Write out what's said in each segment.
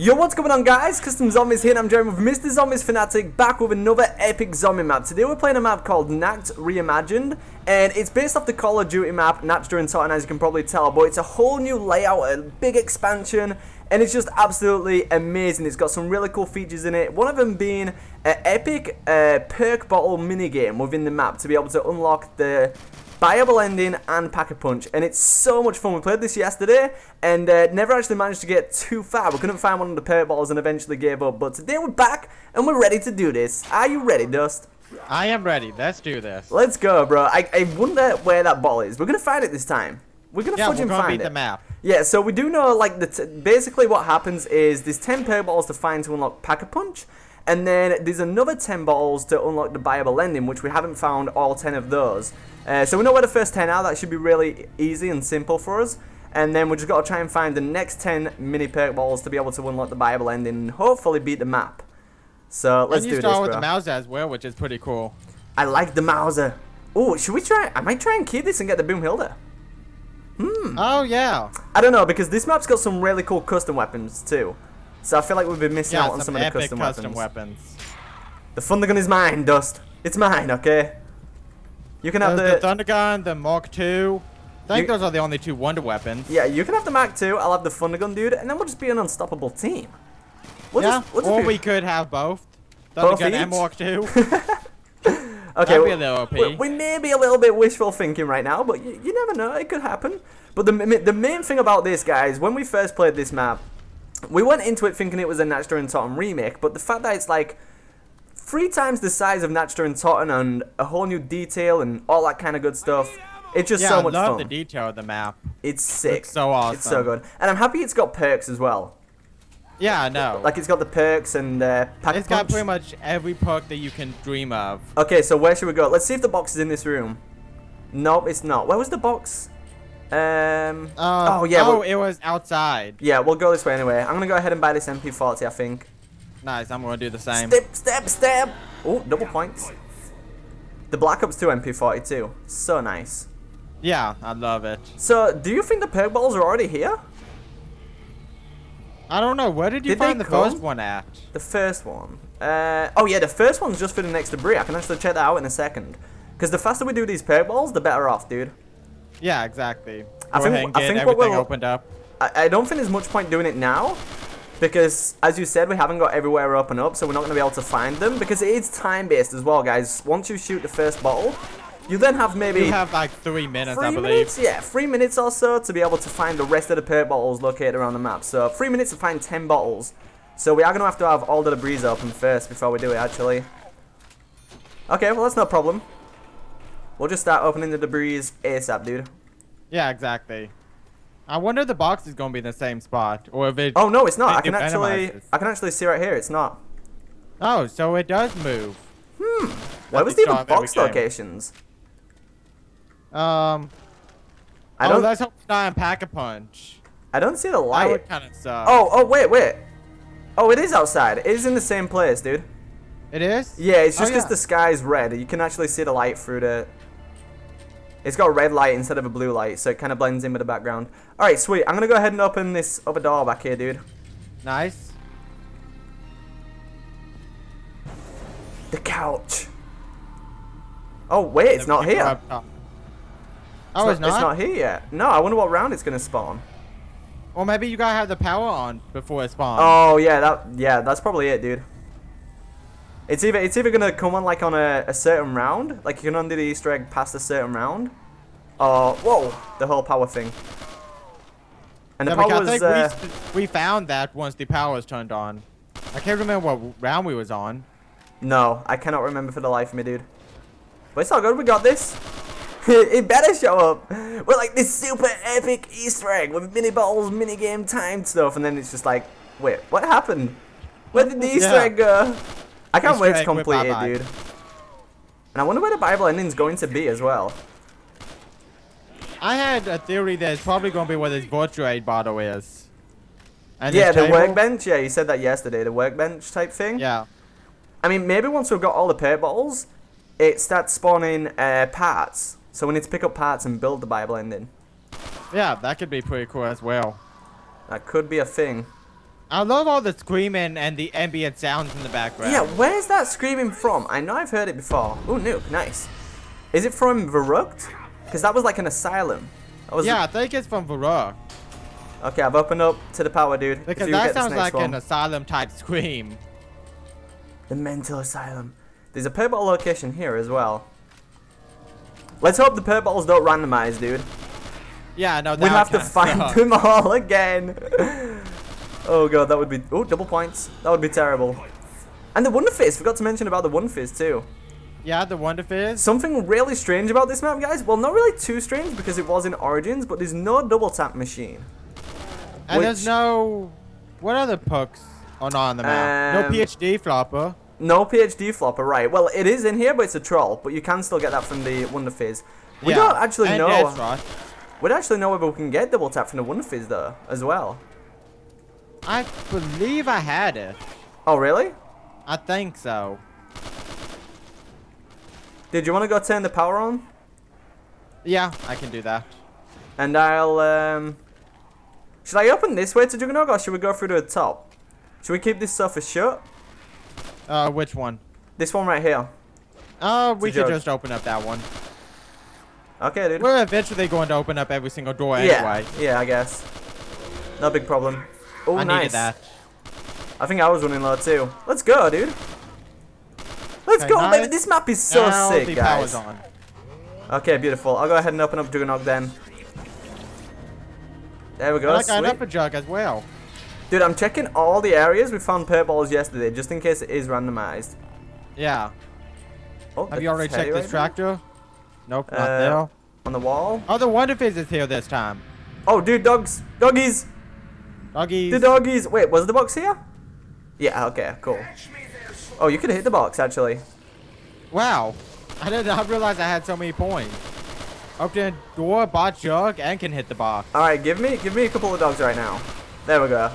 Yo, what's going on guys? Custom Zombies here and I'm joined with Mr. Zombies Fanatic back with another epic zombie map. Today we're playing a map called Nacht Reimagined and it's based off the Call of Duty map, Nacht Der Untoten as you can probably tell, but it's a whole new layout, a big expansion and it's just absolutely amazing. It's got some really cool features in it, one of them being an epic uh, perk bottle minigame within the map to be able to unlock the Buyable ending and pack a punch. And it's so much fun. We played this yesterday and uh, never actually managed to get too far. We couldn't find one of the bottles and eventually gave up. But today we're back and we're ready to do this. Are you ready Dust? I am ready. Let's do this. Let's go bro. I, I wonder where that ball is. We're gonna find it this time. We're gonna yeah, fudge we're and gonna find beat it. the map. Yeah so we do know like the basically what happens is there's 10 perk bottles to find to unlock pack a punch and then there's another 10 bottles to unlock the buyable ending, which we haven't found all 10 of those. Uh, so we know where the first 10 are, that should be really easy and simple for us. And then we just got to try and find the next 10 mini perk balls to be able to unlock the buyable ending and hopefully beat the map. So let's and do you this, start with bro. the Mauser as well, which is pretty cool. I like the Mauser. Oh, should we try? I might try and keep this and get the Boomhilda. Hmm. Oh yeah. I don't know because this map's got some really cool custom weapons too. So I feel like we've been missing Yeah, out on some of the custom, custom weapons. weapons. The Thunder Gun is mine, Dust. It's mine, okay? You can have There's the, the Thunder Gun, the Mark II. I think You- those are the only two wonder weapons. yeah, you can have the Mark II. I'll have the Thunder Gun, dude, and then we'll just be an unstoppable team. We'll yeah. just, we'll just or be, we could have both. Thunder Both Gun each? and Mark II. okay. that'd be a OP. we, we may be a little bit wishful thinking right now, but you, you never know. It could happen. But the the main thing about this, guys, when we first played this map, we went into it thinking it was a Nacht Der Untoten remake, but the fact that it's like three times the size of Nacht Der Untoten and a whole new detail and all that kind of good stuff, it's just yeah, so I much love fun. the detail of the map. It's sick. It's so awesome. It's so good. And I'm happy it's got perks as well. Yeah, I know. Like it's got the perks and uh, pack it's got pretty much every perk that you can dream of. Okay, so where should we go? Let's see if the box is in this room. Nope, it's not. Where was the box? Um. Uh, oh yeah. Oh, we'll, it was outside. yeah, we'll go this way anyway. I'm gonna go ahead and buy this MP40. I think. Nice. I'm gonna do the same. Step, step, step. Oh, double points. The Black Ops 2 MP42. So nice. Yeah, I love it. So, do you think the perk balls are already here? I don't know. Where did you Did find the come? first one at? The first one. Uh, oh yeah, the first one's just for the next debris. I can actually check that out in a second. Because the faster we do these perk balls, the better off, dude. Yeah, exactly. I think- ahead and I think everything we'll- opened up. I, I don't think there's much point doing it now. Because, as you said, we haven't got everywhere open up, so we're not going to be able to find them. Because it is time-based as well, guys. Once you shoot the first bottle, you then have maybe... You have like three minutes, Three I believe. minutes? Yeah, three minutes or so to be able to find the rest of the perk bottles located around the map. So, three minutes to find ten bottles. So, we are going to have to have all the debris open first before we do it, actually. Okay, well, that's no problem. We'll just start opening the debris ASAP, dude. Yeah, exactly. I wonder if the box is gonna be in the same spot, or if it. Oh, no, it's not. I can actually... I can actually see right here. It's not. Oh, so it does move. Hmm. Why was the even box locations? Um. I oh, don't. let's hope it's not in Pack a Punch. I don't see the That light. would kind of suck. Oh, oh, wait, wait. Oh, it is outside. It is in the same place, dude. it is. Yeah, it's just Oh, because yeah. the sky is red. You can actually see the light through the. It's got a red light instead of a blue light, so it kind of blends in with the background. All right, sweet. I'm gonna go ahead and open this other door back here, dude. Nice. The couch. Oh wait, it's not here. Oh, it's, not. It's not here yet. No, I wonder what round it's gonna spawn. Or maybe you gotta have the power on before it spawns. Oh yeah, that yeah, that's probably it, dude. It's either it's either gonna come on like on a, a certain round, like you can undo the Easter egg past a certain round, or whoa, the whole power thing. And the Yeah, power was I uh, think we, we found that once the power was turned on. I can't remember what round we was on. no, I cannot remember for the life of me, dude. But it's all good, we got this. it better show up. We're like this super epic Easter egg with mini balls, mini game timed stuff, and then it's just like, wait, what happened? Where did the Easter Yeah. egg go? I can't wait to complete it, dude. And I wonder where the buyable ending's going to be as well. I had a theory that it's probably gonna be where this aid bottle is. And yeah, the table- workbench. Yeah, you said that yesterday. The workbench type thing. Yeah. I mean, maybe once we've got all the perk bottles, it starts spawning uh, parts. So we need to pick up parts and build the buyable ending. Yeah, that could be pretty cool as well. That could be a thing. I love all the screaming and the ambient sounds in the background. Yeah, where's that screaming from? I know I've heard it before. Oh, nuke, nice. Is it from Verrückt? Because that was like an asylum. That was Yeah, I think it's from Verrückt. Okay, I've opened up to the power, dude. Because that sounds like one. an asylum type scream. The mental asylum. There's a purple location here as well. Let's hope the purples don't randomize, dude. Yeah, no, that We'll have to find them all again. oh god, that would be. Oh, double points. That would be terrible. And the Wonder Fizz. Forgot to mention about the Wonder Fizz too. Yeah, the Wonder Fizz. Something really strange about this map, guys. Well, not really too strange because it was in Origins, but there's no double tap machine. And which- there's no. What other perks are not on the map? Um, no PhD flopper. No PhD flopper, right? Well, it is in here, but it's a troll. But you can still get that from the Wonder Fizz. We yeah. don't actually and know. We don't actually know whether we can get double tap from the Wonder Fizz though, as well. I believe I had it. Oh, really? I think so. Did you want to go turn the power on? Yeah, I can do that. And I'll, um... Should I open this way to Juggernog, or should we go through to the top? Should we keep this surface shut? Uh, which one? This one right here. Uh, we a should just open up that one. Okay, dude. We're eventually going to open up every single door yeah, anyway. yeah, I guess. No big problem. Oh, I nice. needed that. I think I was running low too. Let's go, dude. Let's Okay, go, now baby. This map is so now sick, guys. on. Okay, beautiful. I'll go ahead and open up Juggernog then. There we go. I got sweet. up a jug as well. Dude, I'm checking all the areas we found purple balls yesterday, just in case it is randomized. Yeah. Oh, Have you already checked this tractor? Nope, not Uh, there. On the wall. Oh, the Wonder Fizz is here this time. Oh, dude, dogs, doggies, Doggies. the doggies. Wait, was the box here? Yeah. Okay. Cool. Oh, you could hit the box actually. Wow. I did not realize I had so many points. Open door, bot jug, and can hit the box. All right, give me, give me a couple of dogs right now. There we go.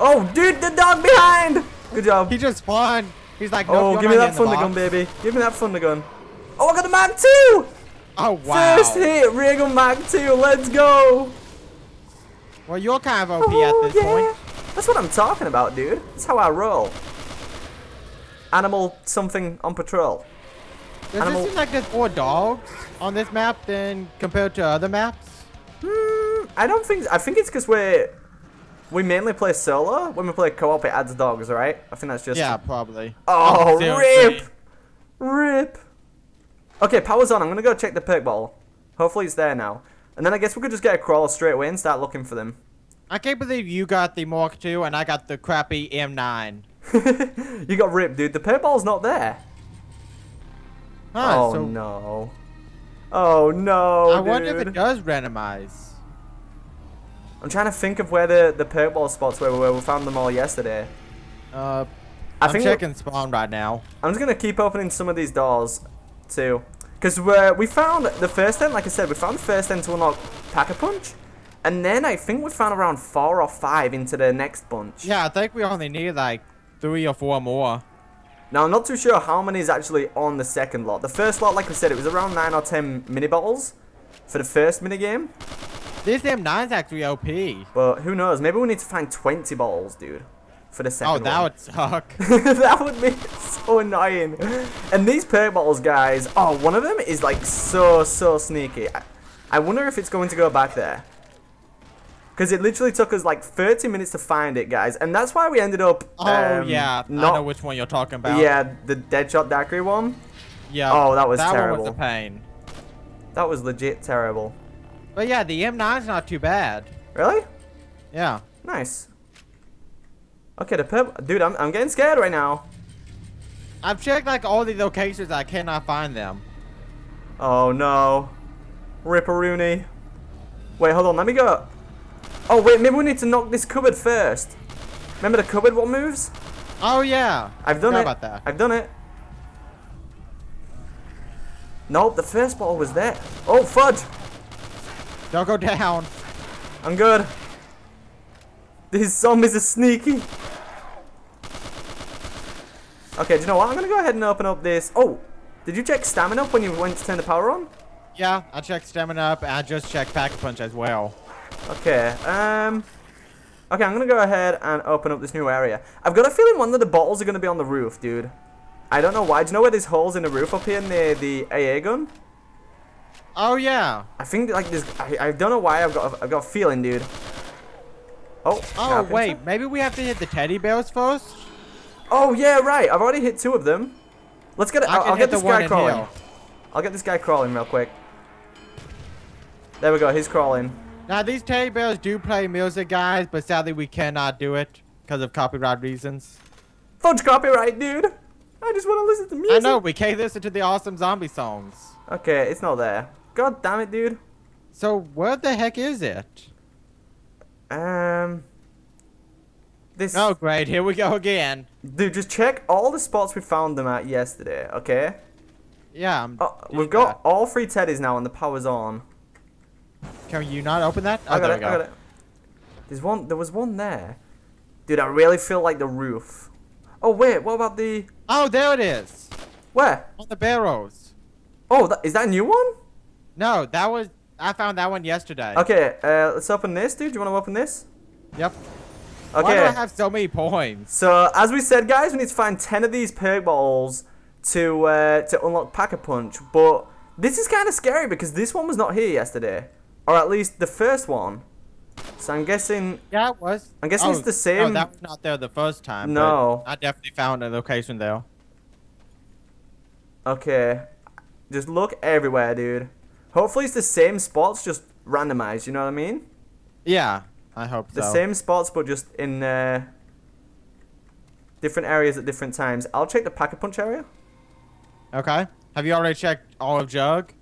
Oh, dude, the dog behind. Good job. He just spawned. He's like, nope, Oh, give me that thunder gun, baby. Give me that thunder gun. Oh, I got the Mark II! Oh, wow. First hit, gun Mark II, let's go! Well, you're kind of OP Oh, at this yeah. point. That's what I'm talking about, dude. That's how I roll. Animal something on patrol. Does Animal- it seem like there's more dogs on this map than compared to other maps? Hmm, I don't think, I think it's because we're... we mainly play solo. When we play co-op, it adds dogs, right? I think that's just... Yeah, probably. Oh, seriously. rip! Rip! Okay, power's on. I'm gonna go check the perk ball. Hopefully it's there now. And then I guess we could just get a crawler straight away and start looking for them. I can't believe you got the Mark II and I got the crappy M9. you got ripped, dude. The ball's not there. Huh, oh, so no. Oh, no, I wonder if it does randomize. I'm trying to think of where the, the ball spots were, where we found them all yesterday. Uh, I I'm think checking spawn right now. I'm just gonna keep opening some of these doors too, because we we found the first end. Like I said, we found the first end to unlock Pack a Punch, and then I think we found around four or five into the next bunch. Yeah, I think we only need like three or four more. Now I'm not too sure how many is actually on the second lot. The first lot, like I said, it was around nine or ten mini bottles for the first mini game. This M9's actually OP. But who knows? Maybe we need to find 20 bottles, dude, for the second Oh, one. that would suck. that would be so annoying. And these perk bottles, guys, oh, one of them is like so, so sneaky. I, I wonder if it's going to go back there. Because it literally took us like 30 minutes to find it, guys. And that's why we ended up. Oh um, yeah, I know which one you're talking about. Yeah, the Deadshot Daiquiri one. Yeah. Oh, that was that terrible. one was a pain. That was legit terrible. But yeah, the M9's not too bad. Really? Yeah. Nice. Okay, the perp. Dude, I'm, I'm getting scared right now. I've checked like all the locations, I cannot find them. Oh no. Ripperoonie. Wait, hold on, let me go. Oh wait, maybe we need to knock this cupboard first. Remember the cupboard what moves? Oh yeah. I've done it. about that. I've done it. Nope, the first ball was there. Oh fudge! Don't go down. I'm good. These zombies are sneaky. Okay, do you know what? I'm gonna go ahead and open up this. Oh, did you check stamina up when you went to turn the power on? Yeah, I checked stamina up and I just checked pack a punch as well. Okay, um... Okay, I'm gonna go ahead and open up this new area. I've got a feeling one of the bottles are gonna be on the roof, dude. I don't know why. Do you know where there's holes in the roof up here near the AA gun? Oh yeah. I think like there's. I, I don't know why. I've got. A, I've got a feeling, dude. Oh. Oh wait, maybe we have to hit the teddy bears first. Oh yeah, right. I've already hit two of them. Let's get it. I'll, I'll get this guy crawling. I'll get this guy crawling real quick. There we go. He's crawling. Now these teddy bears do play music, guys, but sadly we cannot do it because of copyright reasons. Fudge copyright, dude. I just want to listen to music. I know we can't listen to the awesome zombie songs. Okay, it's not there. God damn it, dude. So where the heck is it? Um. This. Oh great, here we go again. Dude, just check all the spots we found them at yesterday, okay? Yeah, I'm. Oh, we've got all three teddies now and the power's on. Can you not open that? Oh, I got there it, we I got it. There's one, there was one there. Dude, I really feel like the roof. Oh, wait, what about the... Oh, there it is. Where? On the barrels. Oh, that, is that a new one? No, that was. I found that one yesterday. Okay, uh, let's open this, dude. Do you want to open this? Yep. Why do I Okay. have so many points? So, as we said, guys, we need to find 10 of these perk bottles to, uh, to unlock Pack-a-Punch. But this is kind of scary because this one was not here yesterday. Or at least the first one. So I'm guessing... Yeah, it was. I'm guessing it's the Oh, same- that was not there the first time. No. I definitely found a location there. Okay. Just look everywhere, dude. Hopefully it's the same spots, just randomized, you know what I mean? Yeah, I hope The so. same spots, but just in uh, different areas at different times. I'll check the Pack-a-Punch area. Okay. Have you already checked all of Jug?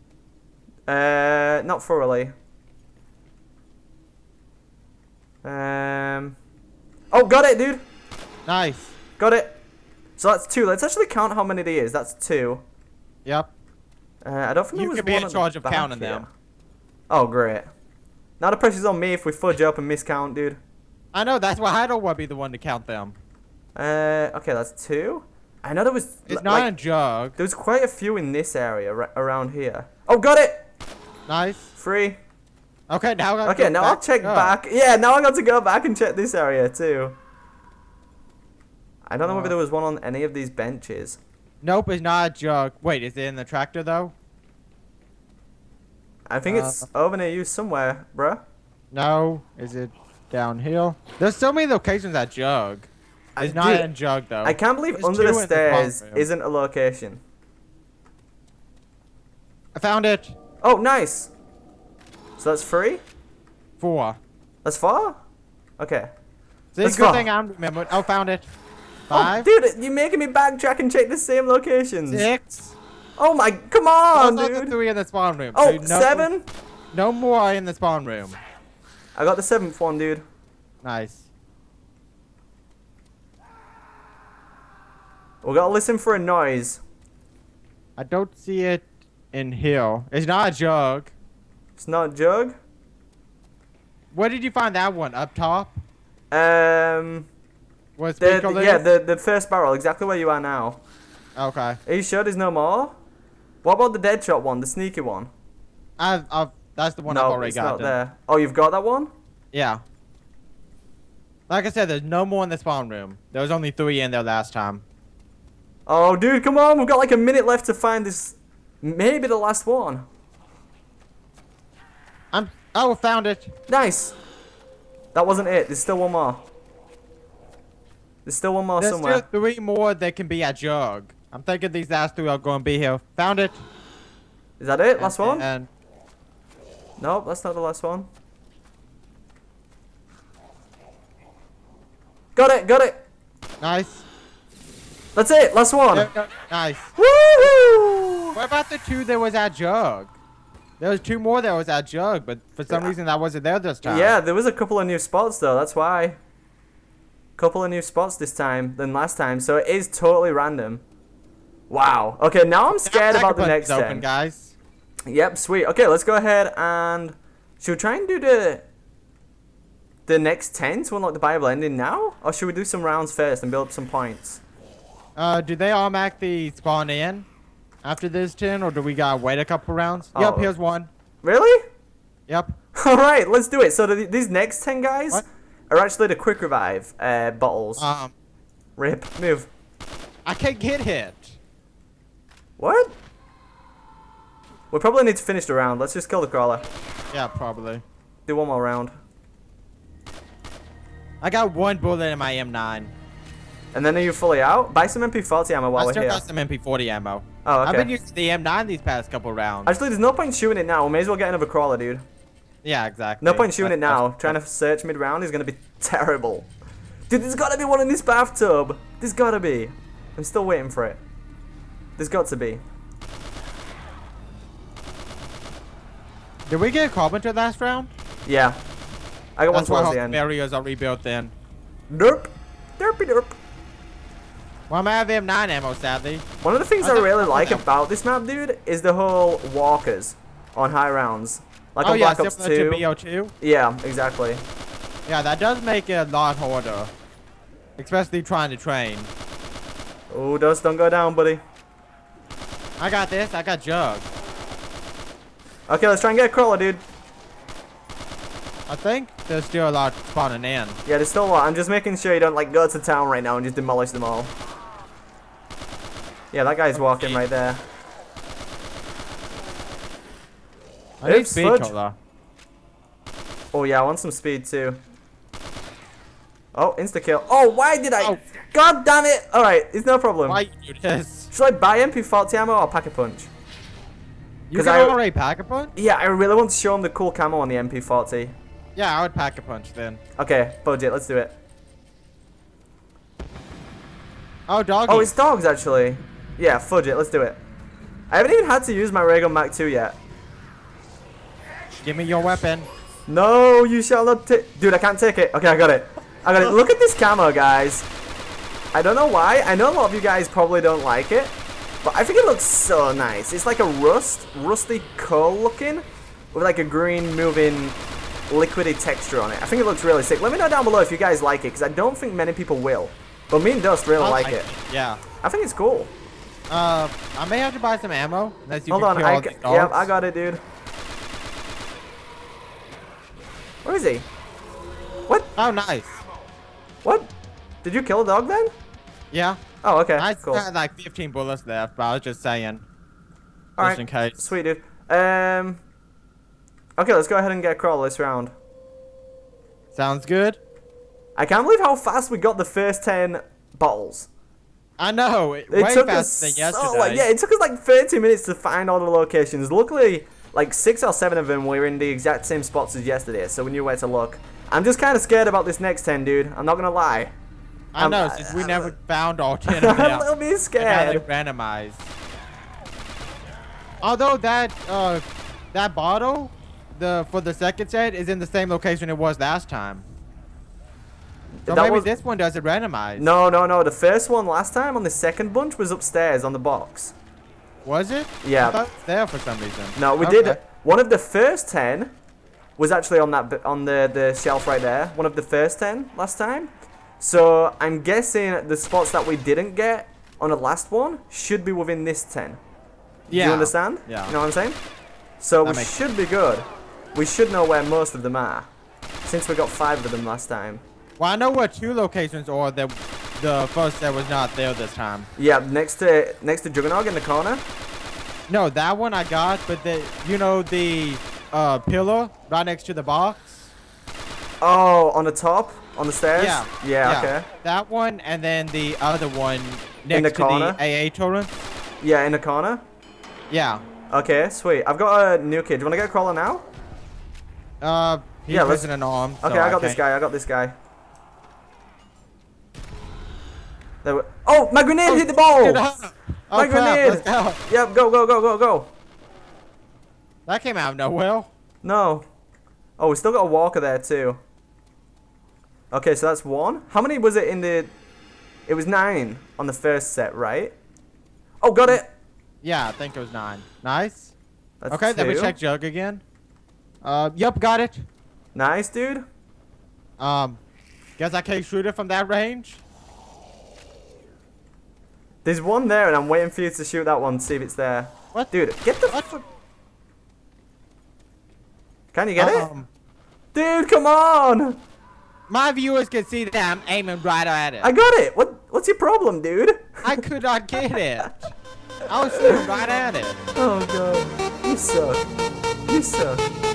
Uh, not thoroughly. Um. Oh, got it, dude. Nice. Got it. So that's two. Let's actually count how many there is. That's two. Yep. Uh, I don't think You there was could be in charge of counting them. Oh, great. Now the pressure's on me if we fudge up and miscount, dude. I know. That's why I don't want to be the one to count them. Uh, okay, that's two. I know there was It's not like, in Jug. there was quite a few in this area right around here. Oh, got it. Nice. Three. Okay, now I Okay, now I'll check back. Yeah, now I got to go back and check this area too. I don't know whether Uh. there was one on any of these benches. Nope, it's not a Jug. Wait, is it in the tractor though? I think it's Uh. over near you somewhere, bruh. No. Is it down here? There's so many locations at Jug. I- It's not dude, in Jug though. I can't believe There's under the in the stairs isn't a location. I found it. Oh, nice. So that's three? Four. That's four? Okay. That's good thing I'm remembered. Oh, found it. Oh, Five. dude, you're making me backtrack and check the same locations. Six. Oh my, come on, the dude. three in the spawn room. Oh, so no, seven? No more in the spawn room. I got the seventh one, dude. Nice. We gotta listen for a noise. I don't see it in here. It's not a jug. It's not a jug. Where did you find that one? Up top? Um, Was the- yeah, the, the first barrel, exactly where you are now. Okay. Are you sure there's no more? What about the dead shot one, the sneaky one? I've, I've, that's the one no, I've already it's got. not there. Oh, you've got that one? Yeah. Like I said, there's no more in the spawn room. There was only three in there last time. Oh, dude, come on. We've got like a minute left to find this. Maybe the last one. I'm. Oh, found it. Nice. That wasn't it. There's still one more. There's still one more There's somewhere. still three more that can be at jug. I'm thinking these last three are going to be here. Found it. Is that it? Last And- one? And Nope, that's not the last one. Got it, got it. nice. That's it, last one. Yeah, yeah, nice. Woohoo! What about the two that was at jug? There was two more that was at jug, but for some reason that wasn't there this time. Yeah, there was a couple of new spots though, that's why. Couple of new spots this time than last time, so it is totally random. Wow. Okay, now I'm scared about the next open, 10. guys. Yep, sweet. Okay, let's go ahead and should we try and do the the next 10 to unlock the buyable ending now? Or should we do some rounds first and build up some points? Uh, do they automatically spawn in after this 10, or do we gotta wait a couple rounds? Oh. Yep, here's one. Really? Yep. All right, let's do it. So the, these next 10 guys, What? are actually the quick revive uh, bottles. Um, Rip, move. I can't get hit. What? We probably need to finish the round. Let's just kill the crawler. Yeah, probably. Do one more round. I got one bullet in my M9. And then are you fully out? Buy some MP40 ammo while I we're still here. got some MP40 ammo. Oh, okay. I've been using the M9 these past couple rounds. Actually, there's no point shooting it now. We may as well get another crawler, dude. yeah, exactly. No point shooting it now. Trying to search mid-round is going to be terrible. Dude, there's got to be one in this bathtub. There's got to be. I'm still waiting for it. There's got to be. Did we get a carpenter last round? Yeah. I got one That's why towards the end. barriers are rebuilt then. Derp. Derpy derp. Well, I'm out of M9 ammo, sadly. One of the things I I really like about this map, dude, is the whole walkers on high rounds. Like oh on yeah, Black Ops similar 2. to BO2. Yeah, exactly. Yeah, that does make it a lot harder. Especially trying to train. Oh, dust, don't go down, buddy. I got this, I got Jug. Okay, let's try and get a crawler, dude. I think there's still a lot spawning in. Yeah, there's still a lot. I'm just making sure you don't like go to town right now and just demolish them all. Yeah, that guy's walking right there. I need Oops, speed fudge. Cola. Oh yeah, I want some speed too. Oh, insta kill. Oh, why did I? Oh. God damn it! All right, it's no problem. Why you do this? Should I buy MP40 ammo or pack a punch? You can I- already pack a punch? Yeah, I really want to show him the cool camo on the MP40. Yeah, I would pack a punch then. Okay, budget, let's do it. Oh, doggy. Oh, it's dogs actually. Yeah, fudge it, let's do it. I haven't even had to use my Raygun Mark II yet. Give me your weapon. No, you shall not take. Dude, I can't take it. Okay, I got it. I got it. Look at this camo, guys. I don't know why. I know a lot of you guys probably don't like it, but I think it looks so nice. It's like a rust, rusty coal looking, with like a green moving liquidy texture on it. I think it looks really sick. Let me know down below if you guys like it, because I don't think many people will. But me and Dust really I like it. Yeah. I think it's cool. Uh, I may have to buy some ammo. Unless you Hold on, I g- yeah. I got it, dude. Where is he? What? Oh, nice. What? Did you kill a dog then? Yeah. Oh, okay, I cool. had like 15 bullets left, but I was just saying. All just right, in case. sweet dude. Um, okay, let's go ahead and get crawl this round. Sounds good. I can't believe how fast we got the first ten bottles. I know. It, It way took faster us than so, yesterday. like, yeah, it took us like 30 minutes to find all the locations. Luckily, like six or seven of them were in the exact same spots as yesterday, so we knew where to look. I'm just kind of scared about this next ten, dude. I'm not gonna lie. I I'm- know, since we never found all 10 of them. I'm a little bit now scared. they're randomized. Although that, uh, that bottle, the for the second set, is in the same location it was last time. So That maybe was- this one does it randomized. No, no, no. The first one last time on the second bunch was upstairs on the box. Was it? Yeah. I it was there for some reason. No, we Okay. did. One of the first ten was actually on that on the the shelf right there. One of the first ten last time. So I'm guessing the spots that we didn't get on the last one should be within this ten. Yeah. Do you understand? Yeah. You know what I'm saying? So That we should be good. We should know where most of them are, since we got five of them last time. Well, I know where two locations are that the first that was not there this time. Yeah, next to next to Juggernog in the corner. No, that one I got, but the you know the uh pillar right next to the box. Oh, on the top, on the stairs. Yeah. Yeah. Okay. That one, and then the other one next the to corner? the AA turret. Yeah, in the corner. Yeah. Okay, sweet. I've got a new kid. Do you want to get a crawler now? Uh, he's Yeah, missing an arm. Okay, so I got this guy. I got this guy. There we- oh, my grenade hit the ball! Oh, My crap, grenade! go. Yep, go, go, go, go, go. That came out of nowhere. No. Oh, we still got a walker there too. Okay, so that's one. How many was it in the... It was nine on the first set, right? Oh, got it! Yeah, I think it was nine. Nice. That's okay, let me two. check jug again. Uh, yep, got it. Nice, dude. Um, guess I can't shoot it from that range. There's one there, and I'm waiting for you to shoot that one see if it's there. What? Dude, get the... What? Can you get it? Um, Dude, come on! My viewers can see that I'm aiming right at it. I got it. What? What's your problem, dude? I could not get it. I was shooting right at it. Oh god, you suck. You suck.